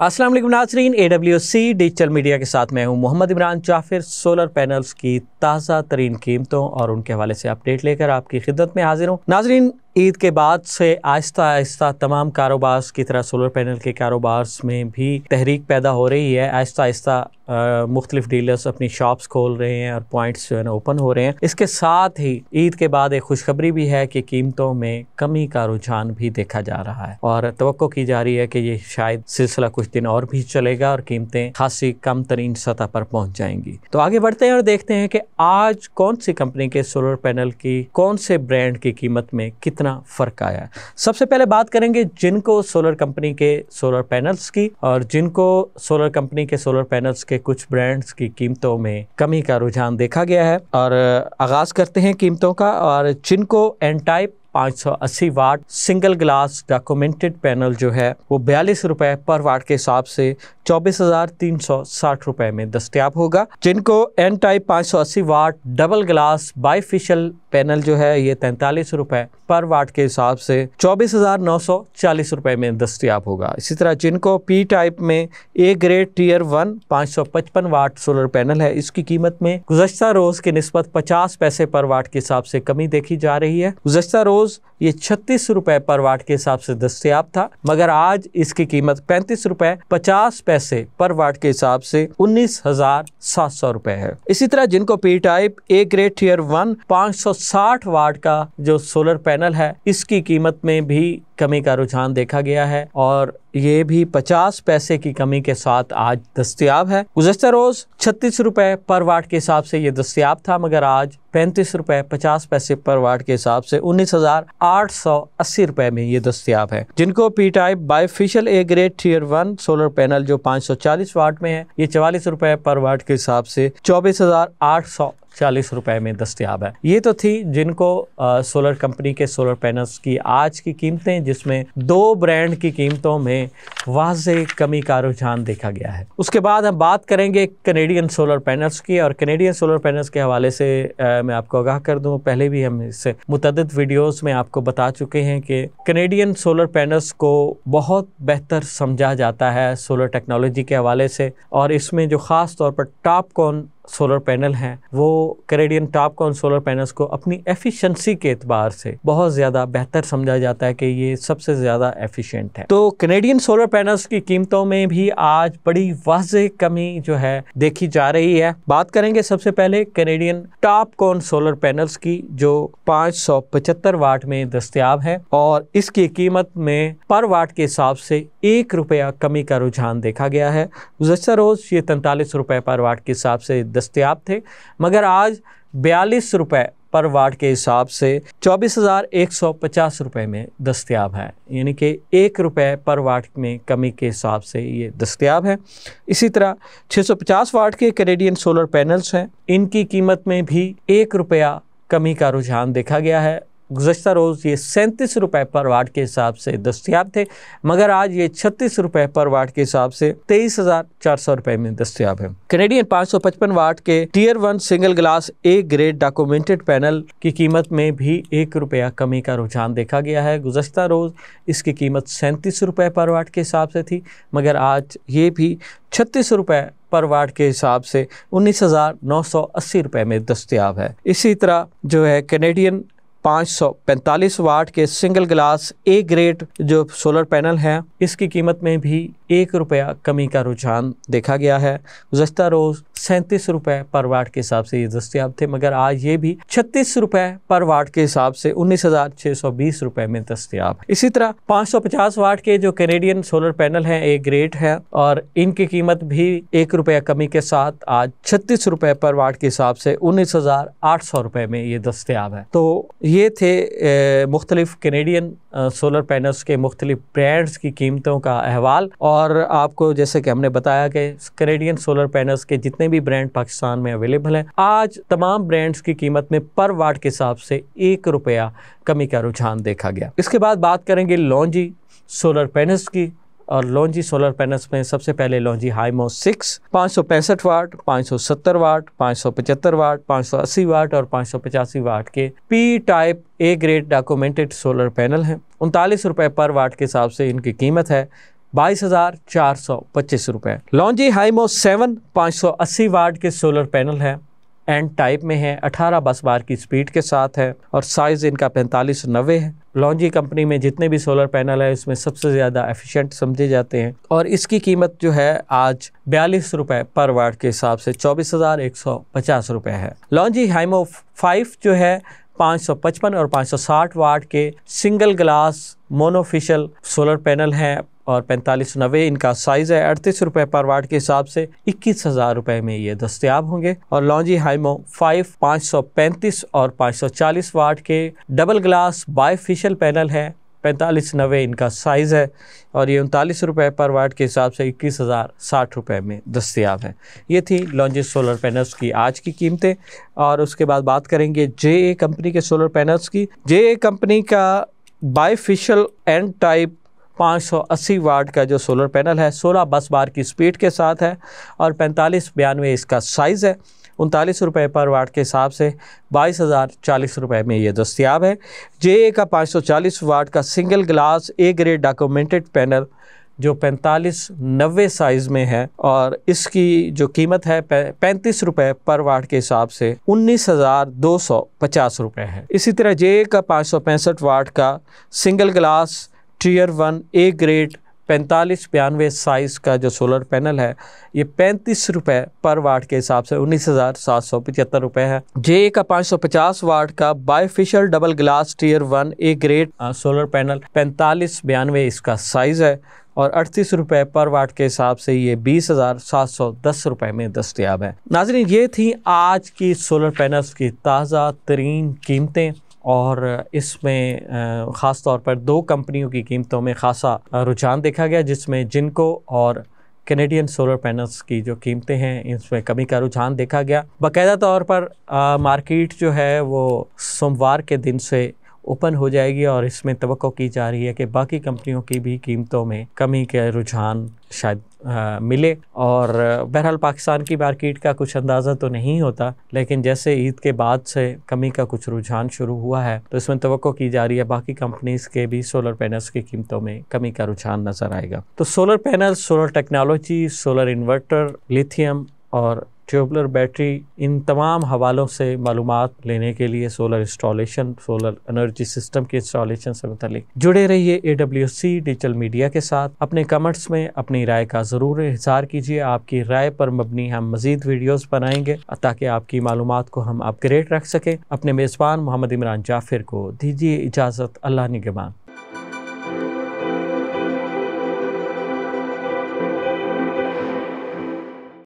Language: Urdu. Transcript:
السلام علیکم ناظرین A W C digital media کے ساتھ میں ہوں محمد عمران جعفر سولر پینلز کی تازہ ترین قیمتوں اور ان کے حوالے سے اپڈیٹ لے کر آپ کی خدمت میں حاضر ہوں۔ ناظرین عید کے بعد سے آہستہ آہستہ تمام کاروبار کی طرح سولر پینل کے کاروبار میں بھی تحریک پیدا ہو رہی ہے۔ آہستہ آہستہ مختلف ڈیلرز اپنی شاپس کھول رہے ہیں اور پوائنٹس جو ہے نا اوپن ہو رہے ہیں۔ اس کے ساتھ ہی عید کے بعد ایک خوشخبری بھی ہے کہ قیمتوں میں کمی کا رجحان بھی دیکھا جا رہا ہے۔ اور توقع کی جا رہی ہے کہ یہ شاید سلسلہ کچھ دن اور بھی چلے گا اور قیمتیں خاصی کم ترین سطح پر پہنچ جائیں گی۔ تو آگے بڑھتے ہیں اور دیکھتے ہیں کہ آج کون سی کمپنی کے سولر پینل کی، کون سے برانڈ کی قیمت میں کتنا فرق آیا ہے۔ سب سے پہلے بات کریں گے جن کو سولر کمپنی کے سولر پینلز کی اور جن کو سولر کمپنی کے سولر پینلز کے کچھ برانڈز کی قیمتوں میں کمی کا رجحان دیکھا گیا ہے۔ اور آغاز کرتے ہیں قیمتوں کا اور جن کو این ٹائپ پانچ سو اسی watt single glass documented panel جو ہے وہ بیالیس روپے پر واٹ کے حساب سے چوبیس ہزار تین سو ساٹھ روپے میں دستیاب ہوگا۔ جن کو این ٹائپ پانچ سو اسی watt double glass bifacial panel جو ہے یہ تینتالیس روپے پر واٹ کے حساب سے چوبیس ہزار نو سو چالیس روپے میں دستیاب ہوگا۔ اسی طرح جن کو پی ٹائپ میں اے گریڈ ٹیئر ون پانچ سو پچپن واٹ سولر پینل ہے۔ اس کی قیمت میں گزشتہ روز کی نسبت پچاس پیسے پر واٹ کے حساب سے کمی دیکھی جا رہی ہے۔ گزشتہ روز یہ چھتیس روپے پر واٹ کے حساب سے دستیاب تھا، مگر آج اس کی قیمت پینتیس روپے پچاس پیسے پر واٹ کے حساب سے انیس ہزار سات سو روپے ہے۔ اسی طرح جن کو P type A grade tier one پانچ سو ساٹھ واٹ کا جو سولر پینل ہے، اس کی قیمت میں بھی کمی کا رجحان دیکھا گیا ہے اور یہ بھی پچاس پیسے کی کمی کے ساتھ آج دستیاب ہے۔ گزشتہ روز چھتیس روپے پر واٹ کے حساب سے یہ دستیاب تھا، مگر آج پینتیس روپے پچاس پیسے پر واٹ کے حساب سے انیس ہزار آٹھ سو اسی روپے میں یہ دستیاب ہے۔ جن کو P type bifacial A grade tier one solar panel جو پانچ سو چالیس واٹ میں ہے، یہ چوالیس روپے پر واٹ کے حساب سے چوبیس ہزار آٹھ سو چالیس روپے میں دستیاب ہے۔ یہ تو تھی جن کو سولر کمپنی کے سولر پینلز کی آج کی قیمتیں، جس میں دو برانڈ کی قیمتوں میں واضح کمی کا رجحان دیکھا گیا ہے۔ اس کے بعد ہم بات کریں گے کینیڈین سولر پینلز کی، اور کینیڈین سولر پینلز کے حوالے سے میں آپ کو آگاہ کر دوں۔ پہلے بھی ہم اس سے متعدد ویڈیوز میں آپ کو بتا چکے ہیں کہ کینیڈین سولر پینلز کو بہت بہتر سمجھا جاتا ہے سولر ٹیکنالوجی کے حوالے سے، اور اس میں جو خاص طور پر ٹاپ کون سولر پینل ہیں، وہ کریڈین ٹاپ کون سولر پینلز کو اپنی ایفیشنسی کے اعتبار سے بہت زیادہ بہتر سمجھا جاتا ہے کہ یہ سب سے زیادہ ایفیشینٹ ہے۔ تو کینیڈین سولر پینلز کی قیمتوں میں بھی آج بڑی واضح کمی جو ہے دیکھی جا رہی ہے۔ بات کریں گے سب سے پہلے Canadian top con solar panels کی، جو پانچ سو پچہتر واٹ میں دستیاب ہے اور اس کی قیمت میں پر واٹ کے حساب سے ایک روپیہ کمی کا رجحان دیکھا گیا ہے۔ گزشتہ روز یہ تینتالیس روپے پر واٹ کے حساب سے دستیاب تھے، مگر آج بیالیس روپے پر واٹ کے حساب سے چوبیس ہزار ایک سو پچاس روپے میں دستیاب ہے یعنی کہ ایک روپے پر واٹ میں کمی کے حساب سے یہ دستیاب ہے اسی طرح چھ سو پچاس واٹ کے کینیڈین سولر پینلز ہیں۔ ان کی قیمت میں بھی ایک روپیہ کمی کا رجحان دیکھا گیا ہے۔ گزشتہ روز یہ سینتیس روپے پر واٹ کے حساب سے دستیاب تھے، مگر آج یہ چھتیس روپے پر واٹ کے حساب سے تیئیس ہزار چار سو روپے میں دستیاب ہے۔ کینیڈین پانچ سو پچپن واٹ کے ٹیئر ون سنگل گلاس ایک گریڈ ڈاکومنٹڈ پینل کی قیمت میں بھی ایک روپیہ کمی کا رجحان دیکھا گیا ہے۔ گزشتہ روز اس کی قیمت سینتیس روپے پر واٹ کے حساب سے تھی، مگر آج یہ بھی چھتیس روپے پر واٹ کے حساب سے انیس ہزار نو سو اسی روپے میں دستیاب ہے۔ اسی طرح جو ہے کینیڈین پانچ سو پینتالیس واٹ کے سنگل گلاس اے گریڈ جو سولر پینل ہیں، اس کی قیمت میں بھی ایک روپیہ کمی کا رجحان دیکھا گیا ہے۔ گزشتہ روز سینتیس روپے پر واٹ کے حساب سے یہ دستیاب تھے، مگر آج یہ بھی چھتیس روپے پر واٹ کے حساب سے انیس ہزار چھ سو بیس روپے میں دستیاب۔ اسی طرح پانچ سو پچاس واٹ کے جو کینیڈین سولر پینل ہیں، ایک گریٹ ہے اور ان کی قیمت بھی ایک روپیہ کمی کے ساتھ آج چھتیس روپے پر واٹ کے حساب سے انیس ہزار آٹھ سو روپے میں یہ دستیاب ہے۔ تو یہ تھے مختلف کینیڈین سولر پینلز کے مختلف برانڈز کی قیمتوں کا احوال اور آپ کو جیسے کہ ہم نے بتایا کہ کینیڈین سولر پینلز کے جتنے بھی برانڈ پاکستان میں اویلیبل ہیں، آج تمام برانڈز کی قیمت میں پر واٹ کے حساب سے ایک روپیہ کمی کا رجحان دیکھا گیا۔ اس کے بعد بات کریں گے لانجی سولر پینلز کی۔ اور لونجی سولر پینلز میں سب سے پہلے لونجی ہائی مو سکس، پانچ سو پینسٹھ واٹ، پانچ سو ستر واٹ، پانچ سو پچہتر واٹ، پانچ سو اسی واٹ اور پانچ سو پچاسی واٹ کے P type A grade documented solar panel ہیں۔ انتالیس روپے پر واٹ کے حساب سے ان کی قیمت ہے، بائیس ہزار چار سو پچیس روپے۔ لانجی ہائیمو سیون، پانچ سو اسی واٹ کے سولر پینل ہے اینڈ ٹائپ میں ہے، اٹھارہ بس بار کی سپیڈ کے ساتھ ہے اور سائز ان کا پینتالیس نوے ہے۔ لانجی کمپنی میں جتنے بھی سولر پینل ہے اس میں سب سے زیادہ ایفیشینٹ سمجھے جاتے ہیں۔ اور اس کی قیمت جو ہے، آج بیالیس روپے پر واٹ کے حساب سے چوبیس ہزار ایک سو پچاس روپے ہے۔ لانجی ہائیمو فائیو جو ہے، پانچ سو پچپن اور پانچ سو ساٹھ واٹ کے single glass monofacial solar panel ہیں۔ اور پینتالیس نوے ان کا سائز ہے۔ اڑتیس روپے پر واٹ کے حساب سے اکیس ہزار روپے میں یہ دستیاب ہوں گے۔ اور لانجی ہائیمو فائیو، پانچ سو پینتیس اور پانچ سو چالیس واٹ کے double glass bifacial panel ہے پینتالیس نوے ان کا سائز ہے۔ اور یہ انتالیس روپے پر واٹ کے حساب سے اکیس ہزار ساٹھ روپے میں دستیاب ہے یہ تھی لانجی سولر پینلس کی آج کی قیمتیں۔ اور اس کے بعد بات کریں گے جے اے کمپنی کے سولر پینلس کی۔ جے اے کمپنی کا بائی فیشل اینڈ ٹائپ پانچ سو اسی واٹ کا جو سولر پینل ہے، سولہ بس بار کی سپیڈ کے ساتھ ہے اور پینتالیس بیانوے اس کا سائز ہے۔ انتالیس روپے پر واٹ کے حساب سے بائیس ہزار چالیس روپے میں یہ دستیاب ہے۔ جے اے کا پانچ سو چالیس واٹ کا single glass A grade documented panel جو پینتالیس نوے سائز میں ہے اور اس کی جو قیمت ہے پینتیس روپے پر واٹ کے حساب سے انیس ہزار دو سو پچاس روپے ہے۔ اسی طرح جے اے کا پانچ سو پینسٹھ واٹ کا single glass tier one A grade پینتالیس بیانوے سائز کا جو سولر پینل ہے، یہ پینتیس روپے پر واٹ کے حساب سے انیس ہزار سات سو پچہتر روپے ہے۔ جے اے کا پانچ سو پچاس واٹ کا bifacial double glass tier one A grade solar panel پینتالیس بیانوے اس کا سائز ہے اور اڑتیس روپے پر واٹ کے حساب سے یہ بیس ہزار سات سو دس روپے میں دستیاب ہے۔ ناظرین، یہ تھی آج کی سولر پینلس کی تازہ ترین قیمتیں۔ اور اس میں خاص طور پر دو کمپنیوں کی قیمتوں میں خاصا رجحان دیکھا گیا، جس میں جنکو اور کینیڈین سولر پینلس کی جو قیمتیں ہیں، اس میں کمی کا رجحان دیکھا گیا۔ باقاعدہ طور پر مارکیٹ جو ہے، وہ سوموار کے دن سے اوپن ہو جائے گی اور اس میں توقع کی جا رہی ہے کہ باقی کمپنیوں کی بھی قیمتوں میں کمی کے رجحان شاید ملے۔ اور بہرحال پاکستان کی مارکیٹ کا کچھ اندازہ تو نہیں ہوتا، لیکن جیسے عید کے بعد سے کمی کا کچھ رجحان شروع ہوا ہے، تو اس میں توقع کی جا رہی ہے باقی کمپنیز کے بھی سولر پینلز کی قیمتوں میں کمی کا رجحان نظر آئے گا۔ تو solar panel solar technology, solar inverter lithium اور ٹیوبلر بیٹری ان تمام حوالوں سے معلومات لینے کے لیے solar installation solar energy system کی انسٹالیشن سے متعلق۔ جڑے رہیے A W C digital media کے ساتھ۔ اپنے کمنٹس میں اپنی رائے کا ضرور اظہار کیجیے۔ آپ کی رائے پر مبنی ہم مزید ویڈیوز بنائیں گے، تاکہ آپ کی معلومات کو ہم اپ گریڈ رکھ سکیں۔ اپنے میزبان محمد عمران جعفر کو دیجیے اجازت، اللہ نگمان